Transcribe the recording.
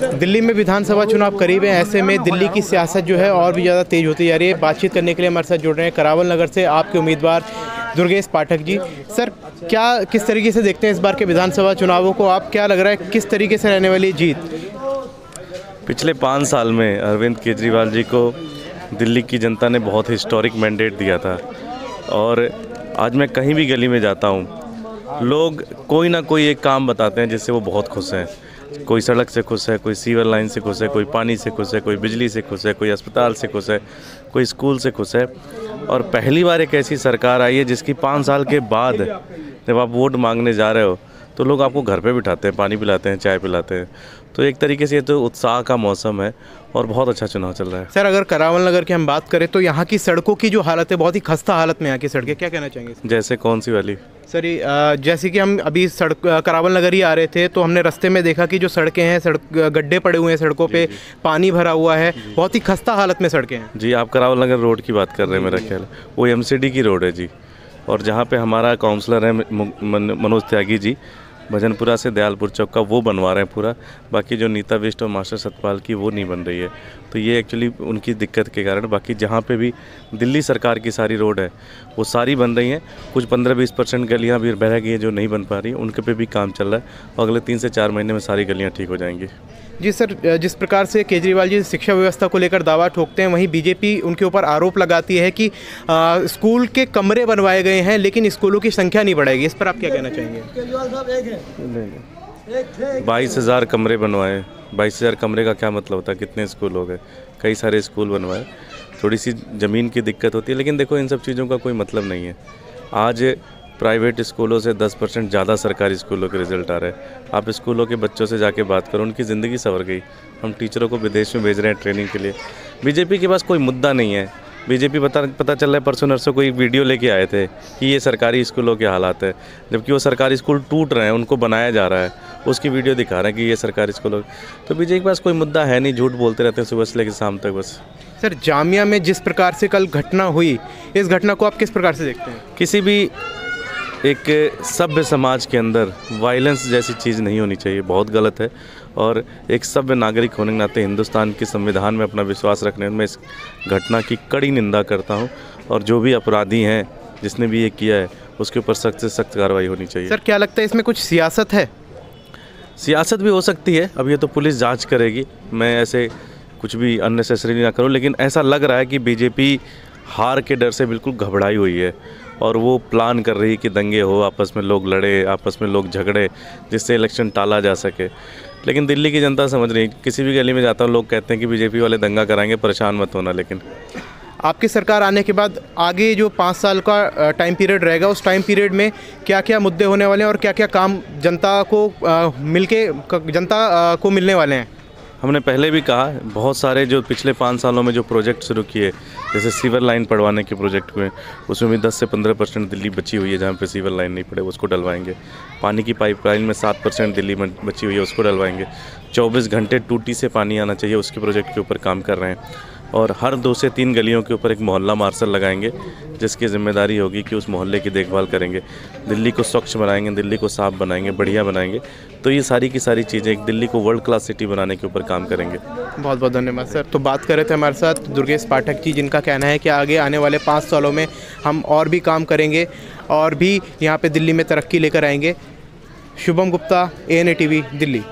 दिल्ली में विधानसभा चुनाव करीब है, ऐसे में दिल्ली की सियासत जो है और भी ज़्यादा तेज होती जा रही है। बातचीत करने के लिए हमारे साथ जुड़ रहे हैं करावल नगर से आपके उम्मीदवार दुर्गेश पाठक जी। सर, क्या, किस तरीके से देखते हैं इस बार के विधानसभा चुनावों को? आप क्या लग रहा है, किस तरीके से रहने वाली जीत? पिछले पाँच साल में अरविंद केजरीवाल जी को दिल्ली की जनता ने बहुत हिस्टोरिक मैंडेट दिया था। और आज मैं कहीं भी गली में जाता हूँ, लोग कोई ना कोई एक काम बताते हैं जिससे वो बहुत खुश हैं। कोई सड़क से खुश है, कोई सीवर लाइन से खुश है, कोई पानी से खुश है, कोई बिजली से खुश है, कोई अस्पताल से खुश है, कोई स्कूल से खुश है। और पहली बार एक ऐसी सरकार आई है जिसकी पाँच साल के बाद जब आप वोट मांगने जा रहे हो तो लोग आपको घर पे बिठाते हैं पानी पिलाते हैं चाय पिलाते हैं। तो एक तरीके से ये तो उत्साह का मौसम है और बहुत अच्छा चुनाव चल रहा है। सर अगर करावल नगर की हम बात करें तो यहाँ की सड़कों की जो हालत है बहुत ही खस्ता हालत में यहाँ की सड़कें। क्या कहना चाहेंगे इस- जैसे कौन सी वाली? सर जैसे कि हम अभी सड़क करावल नगर ही आ रहे थे तो हमने रास्ते में देखा कि जो सड़कें हैं सड़क गड्ढे पड़े हुए हैं सड़कों पे पानी भरा हुआ है बहुत ही खस्ता हालत में सड़कें हैं। जी आप करावल नगर रोड की बात कर रहे हैं मेरा ख्याल वो एमसीडी की रोड है जी। और जहाँ पे हमारा काउंसलर है मनोज त्यागी जी भजनपुरा से दयालपुर चौक का वो बनवा रहे हैं पूरा। बाकी जो नीता बिस्ट और मास्टर सतपाल की वो नहीं बन रही है। तो ये एक्चुअली उनकी दिक्कत के कारण बाकी जहाँ पे भी दिल्ली सरकार की सारी रोड है, वो सारी बन रही हैं। कुछ पंद्रह बीस परसेंट गलियाँ भी बह गई हैं जो नहीं बन पा रही, उनके पे भी काम चल रहा है। और अगले तीन से चार महीने में सारी गलियाँ ठीक हो जाएँगी। जी सर जिस प्रकार से केजरीवाल जी शिक्षा व्यवस्था को लेकर दावा ठोकते हैं वहीं बीजेपी उनके ऊपर आरोप लगाती है कि अ, स्कूल के कमरे बनवाए गए हैं लेकिन स्कूलों की संख्या नहीं बढ़ाएगी इस पर आप क्या कहना चाहेंगे? बाईस हज़ार कमरे बनवाए। बाईस हज़ार कमरे का क्या मतलब होता है? कितने स्कूल हो गए? कई सारे स्कूल बनवाए। थोड़ी सी ज़मीन की दिक्कत होती है लेकिन देखो इन सब चीज़ों का कोई मतलब नहीं है। आज प्राइवेट स्कूलों से 10 परसेंट ज़्यादा सरकारी स्कूलों के रिज़ल्ट आ रहे हैं। आप स्कूलों के बच्चों से जाके बात करो उनकी ज़िंदगी संवर गई। हम टीचरों को विदेश में भेज रहे हैं ट्रेनिंग के लिए। बीजेपी के पास कोई मुद्दा नहीं है। बीजेपी पता पता चल रहा है परसों नरसों कोई वीडियो लेके आए थे कि ये सरकारी स्कूलों के हालात है। जबकि वो सरकारी स्कूल टूट रहे हैं उनको बनाया जा रहा है। उसकी वीडियो दिखा रहे हैं कि ये सरकारी स्कूलों तो बीजेपी के पास कोई मुद्दा है नहीं झूठ बोलते रहते हैं सुबह से लेकर शाम तक बस। सर जामिया में जिस प्रकार से कल घटना हुई इस घटना को आप किस प्रकार से देखते हैं? किसी भी एक सभ्य समाज के अंदर वायलेंस जैसी चीज़ नहीं होनी चाहिए बहुत गलत है। और एक सभ्य नागरिक होने के नाते हिंदुस्तान के संविधान में अपना विश्वास रखने में इस घटना की कड़ी निंदा करता हूँ। और जो भी अपराधी हैं जिसने भी ये किया है उसके ऊपर सख्त से सख्त कार्रवाई होनी चाहिए। सर क्या लगता है इसमें कुछ सियासत है? सियासत भी हो सकती है। अब ये तो पुलिस जाँच करेगी। मैं ऐसे कुछ भी अननेसेसरी ना करूँ लेकिन ऐसा लग रहा है कि बीजेपी हार के डर से बिल्कुल घबराई हुई है। और वो प्लान कर रही कि दंगे हो, आपस में लोग लड़े, आपस में लोग झगड़े, जिससे इलेक्शन टाला जा सके। लेकिन दिल्ली की जनता समझ रही किसी भी गली में जाता हूँ, लोग कहते हैं कि बीजेपी वाले दंगा कराएँगे, परेशान मत होना, लेकिन आपकी सरकार आने के बाद आगे जो पाँच साल का टाइम पीरियड रहेगा, उस टाइम पीरियड में क्या क्या मुद्दे होने वाले हैं और क्या क्या काम जनता को मिलके जनता को मिलने वाले हैं? हमने पहले भी कहा, बहुत सारे जो पिछले पाँच सालों में जो प्रोजेक्ट शुरू किए, जैसे सीवर लाइन पढ़वाने के प्रोजेक्ट हुए, उसमें भी 10 से 15 परसेंट दिल्ली बची हुई है जहाँ पे सीवर लाइन नहीं पड़े, उसको डलवाएँगे। पानी की पाइपलाइन में 7 परसेंट दिल्ली में बची हुई है, उसको डलवाएँगे। 24 घंटे टूटी से पानी आना चाहिए, उसके प्रोजेक्ट के ऊपर काम कर रहे हैं। और हर दो से तीन गलियों के ऊपर एक मोहल्ला मार्शल लगाएँगे, जिसकी ज़िम्मेदारी होगी कि उस मोहल्ले की देखभाल करेंगे। दिल्ली को स्वच्छ बनाएँगे, दिल्ली को साफ़ बनाएँगे, बढ़िया बनाएँगे। तो ये सारी की सारी चीज़ें एक दिल्ली को वर्ल्ड क्लास सिटी बनाने के ऊपर काम करेंगे। बहुत बहुत धन्यवाद, सर। तो बात कर रहे थे हमारे साथ दुर्गेश पाठक जी, जिनका कहना है कि आगे आने वाले पाँच सालों में हम और भी काम करेंगे और भी यहाँ पर दिल्ली में तरक्की लेकर आएँगे। शुभम गुप्ता ए दिल्ली।